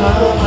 Nevertheless,